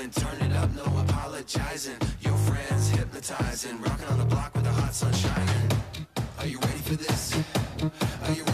And Turn it up, no apologizing Your friends hypnotizing Rocking on the block with the hot sun shining Are you ready for this? Are you